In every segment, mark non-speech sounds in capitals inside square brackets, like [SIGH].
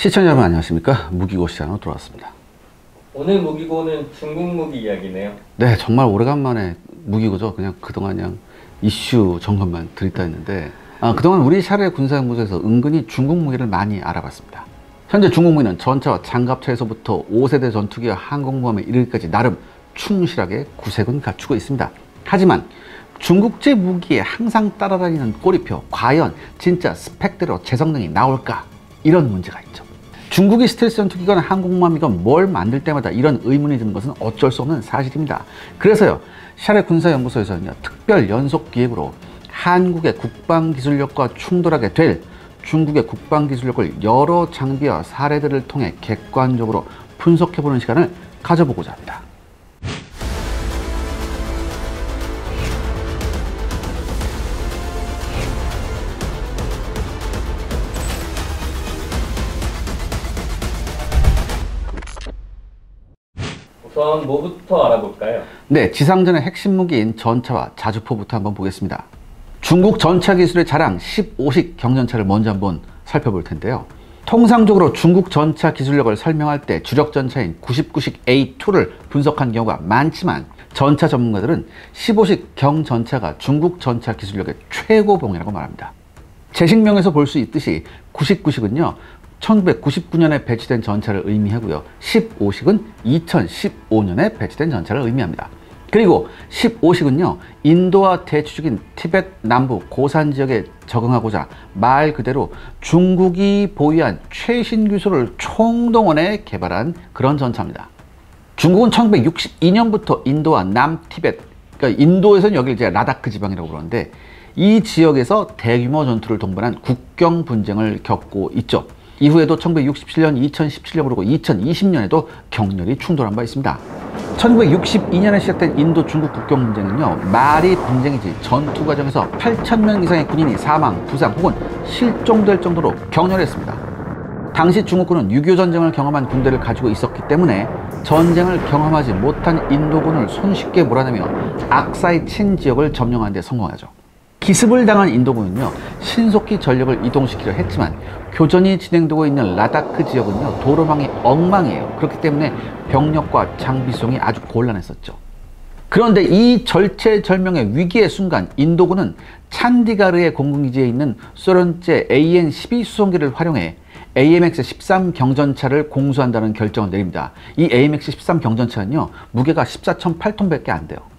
시청자 여러분 안녕하십니까? 무기고 시장으로 돌아왔습니다. 오늘 무기고는 중국 무기 이야기네요. 네 정말 오래간만에 무기고죠. 그냥 그동안 그냥 이슈 점검만 드렸다 했는데 아, 그동안 우리 샤르의 군사연구소에서 은근히 중국 무기를 많이 알아봤습니다. 현재 중국 무기는 전차와 장갑차에서부터 5세대 전투기와 항공모함에 이르기까지 나름 충실하게 구색은 갖추고 있습니다. 하지만 중국제 무기에 항상 따라다니는 꼬리표 과연 진짜 스펙대로 제 성능이 나올까? 이런 문제가 있죠 중국이 스텔스 전투기건 항공모함이건 뭘 만들 때마다 이런 의문이 드는 것은 어쩔 수 없는 사실입니다. 그래서요, 샤레 군사연구소에서는요, 특별 연속 기획으로 한국의 국방기술력과 충돌하게 될 중국의 국방기술력을 여러 장비와 사례들을 통해 객관적으로 분석해보는 시간을 가져보고자 합니다. 우선 뭐부터 알아볼까요? 네, 지상전의 핵심 무기인 전차와 자주포부터 한번 보겠습니다. 중국 전차 기술의 자랑 15식 경전차를 먼저 한번 살펴볼 텐데요. 통상적으로 중국 전차 기술력을 설명할 때 주력 전차인 99식 A2를 분석한 경우가 많지만 전차 전문가들은 15식 경전차가 중국 전차 기술력의 최고봉이라고 말합니다. 제식명에서 볼 수 있듯이 99식은요 1999년에 배치된 전차를 의미하고요. 15식은 2015년에 배치된 전차를 의미합니다. 그리고 15식은요, 인도와 대추적인 티벳 남부 고산 지역에 적응하고자 말 그대로 중국이 보유한 최신 기술을 총동원해 개발한 그런 전차입니다. 중국은 1962년부터 인도와 남 티벳, 그러니까 인도에서는 여기 이제 라다크 지방이라고 그러는데 이 지역에서 대규모 전투를 동반한 국경 분쟁을 겪고 있죠. 이후에도 1967년, 2017년 그리고 2020년에도 격렬히 충돌한 바 있습니다. 1962년에 시작된 인도 중국 국경 분쟁은요 말이 분쟁이지 전투 과정에서 8천명 이상의 군인이 사망, 부상 혹은 실종될 정도로 격렬했습니다. 당시 중국군은 6.25 전쟁을 경험한 군대를 가지고 있었기 때문에 전쟁을 경험하지 못한 인도군을 손쉽게 몰아내며 악사의 친 지역을 점령하는 데 성공하죠. 기습을 당한 인도군은요 신속히 전력을 이동시키려 했지만 교전이 진행되고 있는 라다크 지역은요 도로망이 엉망이에요. 그렇기 때문에 병력과 장비 수송이 아주 곤란했었죠. 그런데 이 절체절명의 위기의 순간 인도군은 찬디가르의 공군기지에 있는 소련제 AN-12 수송기를 활용해 AMX-13 경전차를 공수한다는 결정을 내립니다. 이 AMX-13 경전차는요 무게가 14.8톤밖에 안 돼요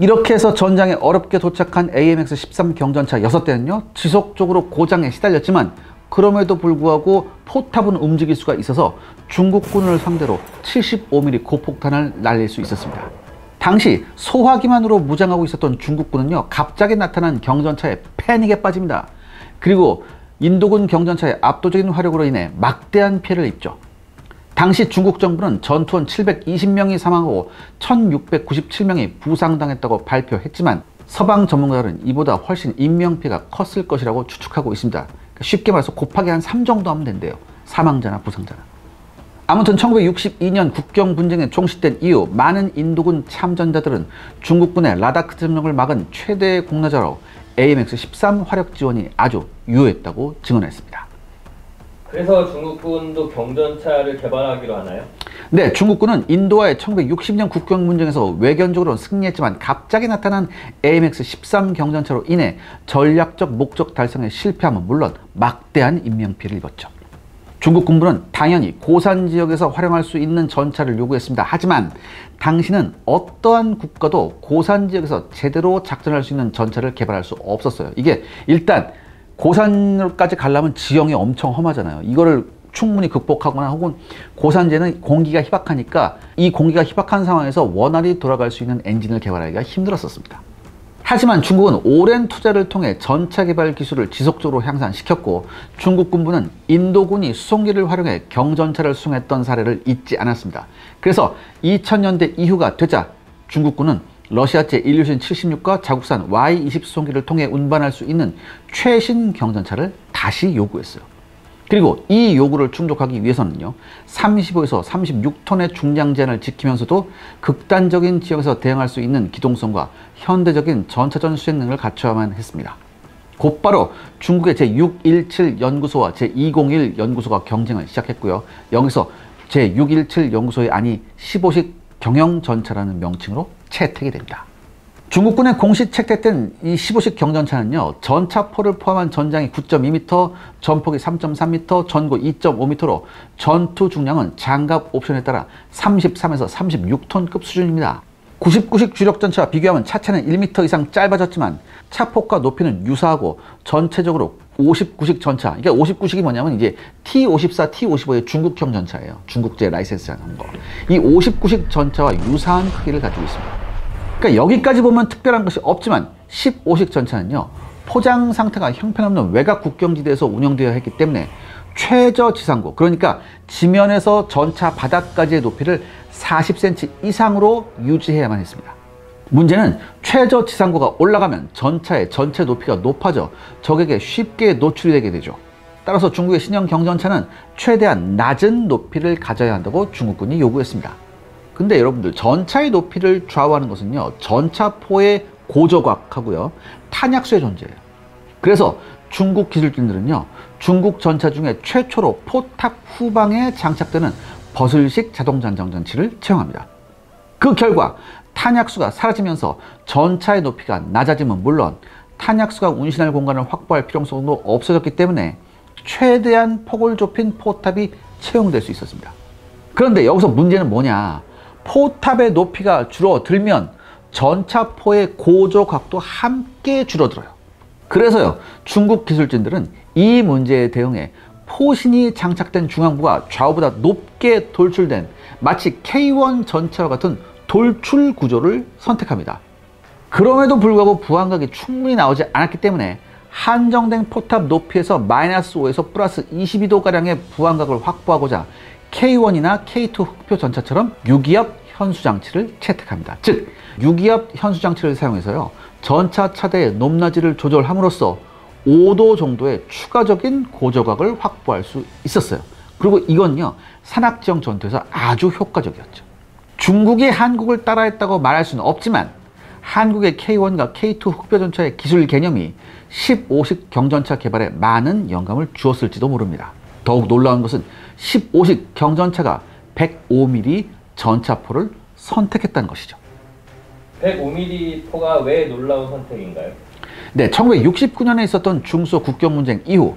이렇게 해서 전장에 어렵게 도착한 AMX-13 경전차 6대는요 지속적으로 고장에 시달렸지만 그럼에도 불구하고 포탑은 움직일 수가 있어서 중국군을 상대로 75mm 고폭탄을 날릴 수 있었습니다. 당시 소화기만으로 무장하고 있었던 중국군은요 갑자기 나타난 경전차에 패닉에 빠집니다. 그리고 인도군 경전차의 압도적인 화력으로 인해 막대한 피해를 입죠. 당시 중국 정부는 전투원 720명이 사망하고 1697명이 부상당했다고 발표했지만 서방 전문가들은 이보다 훨씬 인명피해가 컸을 것이라고 추측하고 있습니다. 그러니까 쉽게 말해서 곱하기 한 3 정도 하면 된대요. 사망자나 부상자나. 아무튼 1962년 국경 분쟁에 종식된 이후 많은 인도군 참전자들은 중국군의 라다크 점령을 막은 최대의 공로자로 AMX-13 화력 지원이 아주 유효했다고 증언했습니다. 그래서 중국군도 경전차를 개발하기로 하나요? 네, 중국군은 인도와의 1960년 국경 분쟁에서 외견적으로 승리했지만 갑자기 나타난 AMX-13 경전차로 인해 전략적 목적 달성에 실패함은 물론 막대한 인명피해를 입었죠. 중국 군부는 당연히 고산 지역에서 활용할 수 있는 전차를 요구했습니다. 하지만 당신은 어떠한 국가도 고산 지역에서 제대로 작전할 수 있는 전차를 개발할 수 없었어요. 이게 일단 고산까지 가려면 지형이 엄청 험하잖아요. 이거를 충분히 극복하거나 혹은 고산재는 공기가 희박하니까 이 공기가 희박한 상황에서 원활히 돌아갈 수 있는 엔진을 개발하기가 힘들었었습니다. 하지만 중국은 오랜 투자를 통해 전차 개발 기술을 지속적으로 향상시켰고 중국 군부는 인도군이 수송기를 활용해 경전차를 수송했던 사례를 잊지 않았습니다. 그래서 2000년대 이후가 되자 중국군은 러시아제 일류신 76과 자국산 Y20 수송기를 통해 운반할 수 있는 최신 경전차를 다시 요구했어요. 그리고 이 요구를 충족하기 위해서는요 35에서 36톤의 중량 제한을 지키면서도 극단적인 지역에서 대응할 수 있는 기동성과 현대적인 전차전 수행 능력을 갖춰야만 했습니다 곧바로 중국의 제617 연구소와 제201 연구소가 경쟁을 시작했고요. 여기서 제617 연구소의 안이 15식 경영 전차라는 명칭으로 채택이 됩니다. 중국군에 공식 채택된 이 15식 경전차는요, 전차포를 포함한 전장이 9.2m, 전폭이 3.3m, 전고 2.5m로 전투 중량은 장갑 옵션에 따라 33에서 36톤급 수준입니다. 99식 주력 전차와 비교하면 차체는 1m 이상 짧아졌지만 차폭과 높이는 유사하고 전체적으로 59식 전차, 그러니까 59식이 뭐냐면 이제 T54, T55의 중국형 전차예요. 중국제 라이센스라는 거. 이 59식 전차와 유사한 크기를 가지고 있습니다. 그러니까 여기까지 보면 특별한 것이 없지만 15식 전차는요 포장 상태가 형편없는 외곽 국경지대에서 운영되어야 했기 때문에 최저 지상고 그러니까 지면에서 전차 바닥까지의 높이를 40cm 이상으로 유지해야만 했습니다. 문제는 최저 지상고가 올라가면 전차의 전체 높이가 높아져 적에게 쉽게 노출이 되게 되죠. 따라서 중국의 신형 경전차는 최대한 낮은 높이를 가져야 한다고 중국군이 요구했습니다. 근데 여러분들 전차의 높이를 좌우하는 것은요 전차포의 고저곽하고요 탄약수의 존재예요. 그래서 중국 기술진들은요 중국 전차 중에 최초로 포탑 후방에 장착되는 버슬식 자동 잔정 장치를 채용합니다. 그 결과 탄약수가 사라지면서 전차의 높이가 낮아짐은 물론 탄약수가 운신할 공간을 확보할 필요성도 없어졌기 때문에 최대한 폭을 좁힌 포탑이 채용될 수 있었습니다. 그런데 여기서 문제는 뭐냐? 포탑의 높이가 줄어들면 전차포의 고조 각도 함께 줄어들어요. 그래서요, 중국 기술진들은 이 문제에 대응해 포신이 장착된 중앙부가 좌우보다 높게 돌출된 마치 K1 전차와 같은 돌출 구조를 선택합니다. 그럼에도 불구하고 부항각이 충분히 나오지 않았기 때문에 한정된 포탑 높이에서 마이너스 5에서 플러스 22도가량의 부항각을 확보하고자 K1이나 K2 흑표 전차처럼 유기압 현수 장치를 채택합니다. 즉, 유기압 현수 장치를 사용해서요. 전차 차대의 높낮이를 조절함으로써 5도 정도의 추가적인 고저각을 확보할 수 있었어요. 그리고 이건요. 산악지형 전투에서 아주 효과적이었죠. 중국이 한국을 따라했다고 말할 수는 없지만 한국의 K1과 K2 흑표전차의 기술 개념이 15식 경전차 개발에 많은 영감을 주었을지도 모릅니다. 더욱 놀라운 것은 15식 경전차가 105mm 전차포를 선택했다는 것이죠. 105mm 포가 왜 놀라운 선택인가요? 네, 1969년에 있었던 중소 국경 문쟁 이후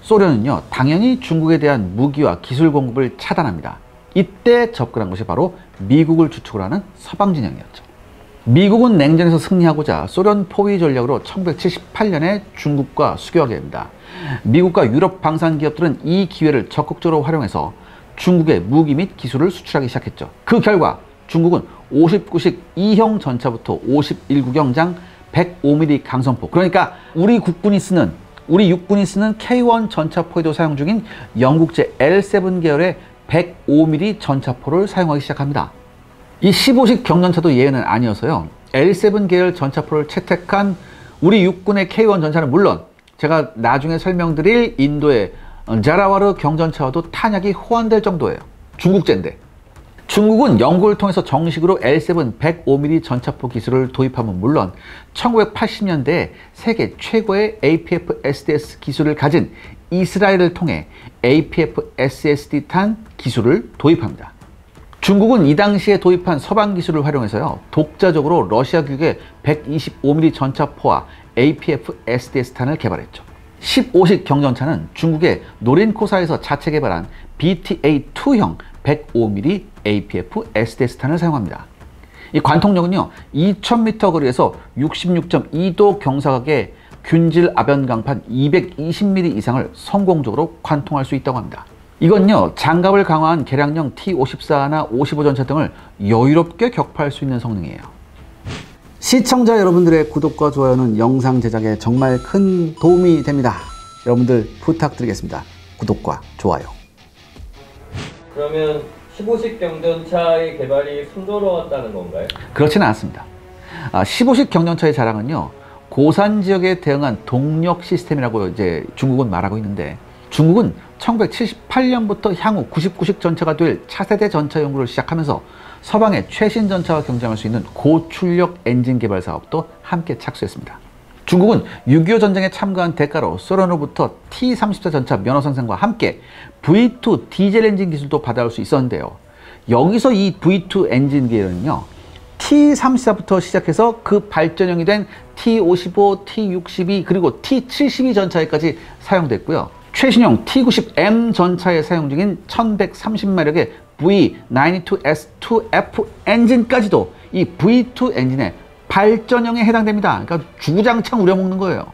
소련은요, 당연히 중국에 대한 무기와 기술 공급을 차단합니다. 이때 접근한 것이 바로 미국을 주축으로 하는 서방 진영이었죠. 미국은 냉전에서 승리하고자 소련 포위 전략으로 1978년에 중국과 수교하게 됩니다. 미국과 유럽 방산 기업들은 이 기회를 적극적으로 활용해서 중국의 무기 및 기술을 수출하기 시작했죠. 그 결과 중국은 59식 2형 전차부터 51구경장 105mm 강선포 그러니까 우리 국군이 쓰는 우리 육군이 쓰는 K1 전차포에도 사용 중인 영국제 L7 계열의 105mm 전차포를 사용하기 시작합니다. 이 15식 경전차도 예외는 아니어서요. L7 계열 전차포를 채택한 우리 육군의 K1 전차는 물론 제가 나중에 설명드릴 인도의 자라와르 경전차와도 탄약이 호환될 정도예요. 중국제인데. 중국은 연구를 통해서 정식으로 L7 105mm 전차포 기술을 도입함은 물론 1980년대에 세계 최고의 APF SDS 기술을 가진 이스라엘을 통해 APF SSD 탄 기술을 도입합니다. 중국은 이 당시에 도입한 서방 기술을 활용해서요 독자적으로 러시아 규격의 125mm 전차포와 APF SDS 탄을 개발했죠. 15식 경전차는 중국의 노린코사에서 자체 개발한 BTA-2형 105mm APF SDS탄을 사용합니다. 이 관통력은요 2000m 거리에서 66.2도 경사각의 균질 아변 강판 220mm 이상을 성공적으로 관통할 수 있다고 합니다. 이건요 장갑을 강화한 개량형 T54나 55전차 등을 여유롭게 격파할 수 있는 성능이에요. 시청자 여러분들의 구독과 좋아요는 영상 제작에 정말 큰 도움이 됩니다. 여러분들 부탁드리겠습니다. 구독과 좋아요. 그러면 15식 경전차의 개발이 순조로웠다는 건가요? 그렇지는 않습니다. 아, 15식 경전차의 자랑은요, 고산 지역에 대응한 동력 시스템이라고 이제 중국은 말하고 있는데, 중국은 1978년부터 향후 99식 전차가 될 차세대 전차 연구를 시작하면서 서방의 최신 전차와 경쟁할 수 있는 고출력 엔진 개발 사업도 함께 착수했습니다. 중국은 6.25 전쟁에 참가한 대가로 소련으로부터 T-34 전차 면허 생산과 함께 V2 디젤 엔진 기술도 받아올 수 있었는데요. 여기서 이 V2 엔진 계열은요. T-34부터 시작해서 그 발전형이 된 T-55, T-62 그리고 T-72 전차에까지 사용됐고요. 최신형 T-90M 전차에 사용 중인 1130마력의 V92S2F 엔진까지도 이 V2 엔진의 발전형에 해당됩니다. 그러니까 주구장창 우려먹는 거예요.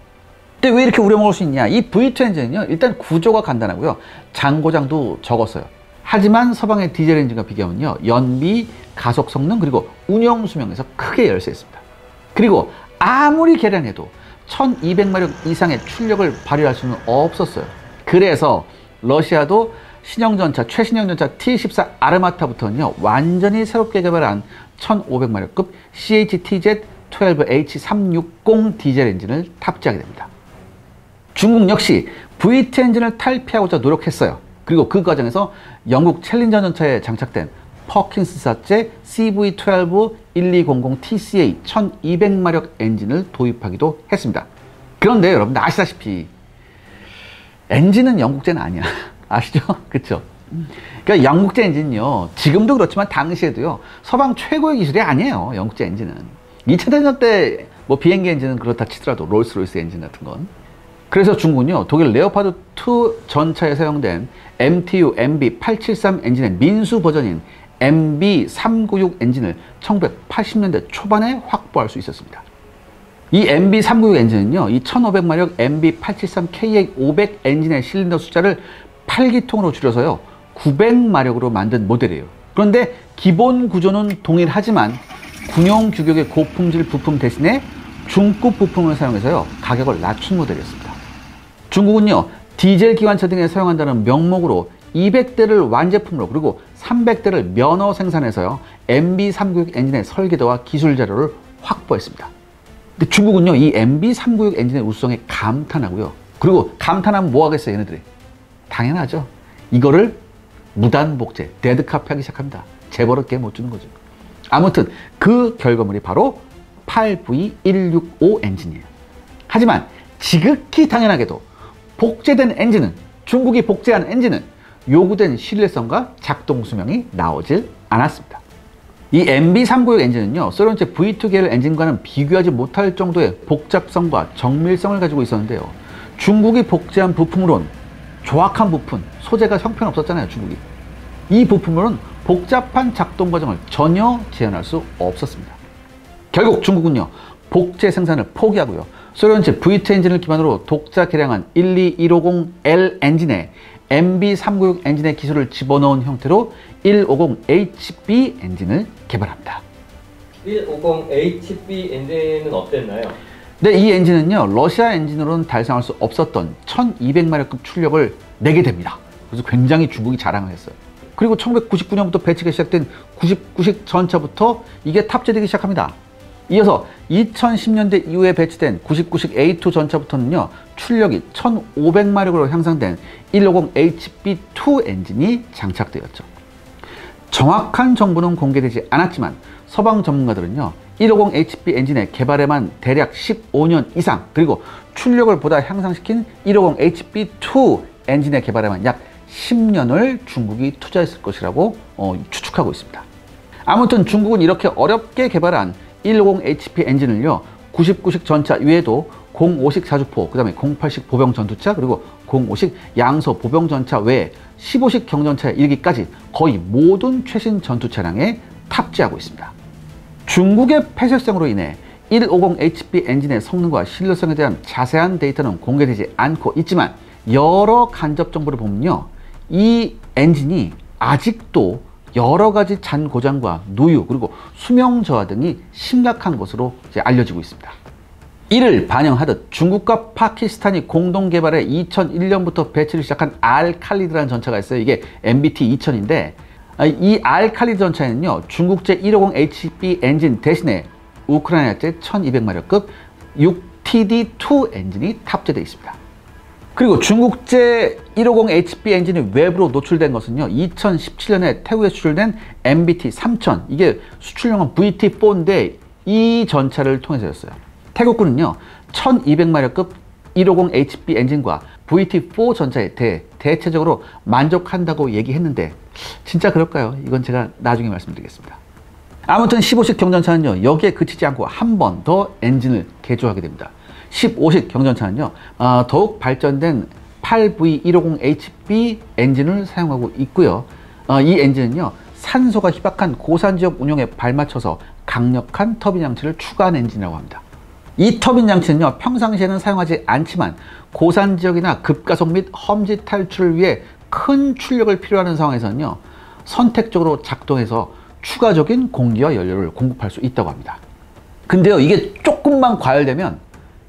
근데 왜 이렇게 우려먹을 수 있냐? 이 V2 엔진은요, 일단 구조가 간단하고요. 장고장도 적었어요. 하지만 서방의 디젤 엔진과 비교하면요, 연비, 가속 성능, 그리고 운영 수명에서 크게 열세했습니다. 그리고 아무리 개량해도 1200마력 이상의 출력을 발휘할 수는 없었어요. 그래서 러시아도 신형전차, 최신형 전차 T-14 아르마타부터는요, 완전히 새롭게 개발한 1500마력급 CHTZ-12H360 디젤 엔진을 탑재하게 됩니다. 중국 역시 V2 엔진을 탈피하고자 노력했어요. 그리고 그 과정에서 영국 챌린저 전차에 장착된 퍼킨스사제 CV12-1200 TCA 1200마력 엔진을 도입하기도 했습니다. 그런데 여러분 아시다시피 엔진은 영국제는 아니야. [LAUGHS] 아시죠? [LAUGHS] 그쵸? 그러니까 영국제 엔진은요, 지금도 그렇지만 당시에도요, 서방 최고의 기술이 아니에요, 영국제 엔진은. 2차 대전 때 뭐 비행기 엔진은 그렇다 치더라도 롤스로이스 엔진 같은 건. 그래서 중국은요, 독일 레오파드 2 전차에 사용된 MTU MB873 엔진의 민수 버전인 MB396 엔진을 1980년대 초반에 확보할 수 있었습니다. 이 MB396 엔진은요, 이 1500마력 MB873KA500 엔진의 실린더 숫자를 8기통으로 줄여서요, 900마력으로 만든 모델이에요. 그런데 기본 구조는 동일하지만 군용 규격의 고품질 부품 대신에 중급 부품을 사용해서요, 가격을 낮춘 모델이었습니다. 중국은요, 디젤 기관차 등에 사용한다는 명목으로 200대를 완제품으로 그리고 300대를 면허 생산해서요, MB396 엔진의 설계도와 기술 자료를 확보했습니다. 근데 중국은요, 이 MB396 엔진의 우수성에 감탄하고요. 그리고 감탄하면 뭐 하겠어요, 얘네들이? 당연하죠. 이거를 무단 복제, dead copy 하기 시작합니다. 제 버릇은 못 주는 거죠. 아무튼 그 결과물이 바로 8V165 엔진이에요. 하지만 지극히 당연하게도 복제된 엔진은 중국이 복제한 엔진은 요구된 신뢰성과 작동 수명이 나오질 않았습니다. 이 MB396 엔진은요, 소련제 V2 계열 엔진과는 비교하지 못할 정도의 복잡성과 정밀성을 가지고 있었는데요. 중국이 복제한 부품으론 조악한 부품, 소재가 형편없었잖아요, 중국이. 이 부품으로는 복잡한 작동 과정을 전혀 재현할 수 없었습니다. 결국 중국은요, 복제 생산을 포기하고요. 소련제 V2 엔진을 기반으로 독자 개량한 12150L 엔진에 MB396 엔진의 기술을 집어넣은 형태로 150HB 엔진을 개발합니다. 150HB 엔진은 어땠나요? 네, 이 엔진은요, 러시아 엔진으로는 달성할 수 없었던 1200마력급 출력을 내게 됩니다. 그래서 굉장히 중국이 자랑을 했어요. 그리고 1999년부터 배치가 시작된 99식 전차부터 이게 탑재되기 시작합니다. 이어서 2010년대 이후에 배치된 99식 A2 전차부터는요, 출력이 1500마력으로 향상된 150HB2 엔진이 장착되었죠. 정확한 정보는 공개되지 않았지만 서방 전문가들은요, 150HP 엔진의 개발에만 대략 15년 이상, 그리고 출력을 보다 향상시킨 150HP2 엔진의 개발에만 약 10년을 중국이 투자했을 것이라고 어, 추측하고 있습니다. 아무튼 중국은 이렇게 어렵게 개발한 150HP 엔진을요, 99식 전차 외에도 05식 자주포, 그 다음에 08식 보병 전투차, 그리고 05식 양서 보병 전차 외에 15식 경전차에 이르기까지 거의 모든 최신 전투 차량에 탑재하고 있습니다. 중국의 폐쇄성으로 인해 150HP 엔진의 성능과 신뢰성에 대한 자세한 데이터는 공개되지 않고 있지만 여러 간접 정보를 보면요. 이 엔진이 아직도 여러 가지 잔 고장과 누유 그리고 수명 저하 등이 심각한 것으로 알려지고 있습니다. 이를 반영하듯 중국과 파키스탄이 공동 개발해 2001년부터 배치를 시작한 알칼리드라는 전차가 있어요. 이게 MBT 2000인데 이 알칼리드 전차에는요 중국제 150HB 엔진 대신에 우크라이나제 1200마력급 6TD2 엔진이 탑재되어 있습니다. 그리고 중국제 150HB 엔진이 외부로 노출된 것은요 2017년에 태국에 수출된 MBT 3000 이게 수출용은 VT4인데 이 전차를 통해서였어요. 태국군은요 1200마력급 150hp 엔진과 VT4 전차에 대해 대체적으로 만족한다고 얘기했는데 진짜 그럴까요? 이건 제가 나중에 말씀드리겠습니다. 아무튼 15식 경전차는요 여기에 그치지 않고 한 번 더 엔진을 개조하게 됩니다. 15식 경전차는요 어, 더욱 발전된 8V150HB 엔진을 사용하고 있고요. 어, 이 엔진은요 산소가 희박한 고산 지역 운용에 발맞춰서 강력한 터빈 장치를 추가한 엔진이라고 합니다. 이 터빈 장치는요 평상시에는 사용하지 않지만 고산 지역이나 급가속 및 험지 탈출을 위해 큰 출력을 필요하는 상황에서는요 선택적으로 작동해서 추가적인 공기와 연료를 공급할 수 있다고 합니다. 근데요 이게 조금만 과열되면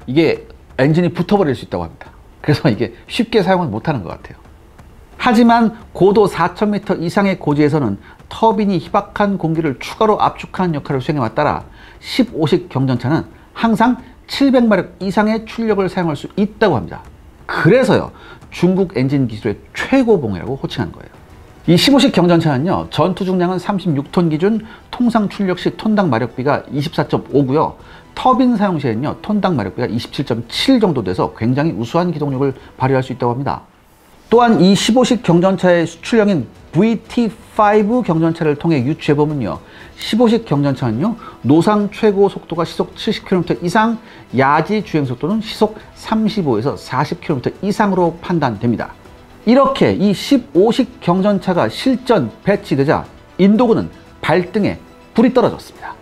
이게 엔진이 붙어버릴 수 있다고 합니다. 그래서 이게 쉽게 사용을 못하는 것 같아요. 하지만 고도 4,000m 이상의 고지에서는 터빈이 희박한 공기를 추가로 압축하는 역할을 수행해 왔다라 15식 경전차는 항상 700마력 이상의 출력을 사용할 수 있다고 합니다. 그래서요 중국 엔진 기술의 최고봉이라고 호칭한 거예요. 이 15식 경전차는요 전투 중량은 36톤 기준 통상 출력 시 톤당 마력비가 24.5고요 터빈 사용 시에는요 톤당 마력비가 27.7 정도 돼서 굉장히 우수한 기동력을 발휘할 수 있다고 합니다. 또한 이 15식 경전차의 수출형인 VT5 경전차를 통해 유추해보면요 15식 경전차는요 노상 최고 속도가 시속 70km 이상 야지 주행 속도는 시속 35에서 40km 이상으로 판단됩니다 이렇게 이 15식 경전차가 실전 배치되자 인도군은 발등에 불이 떨어졌습니다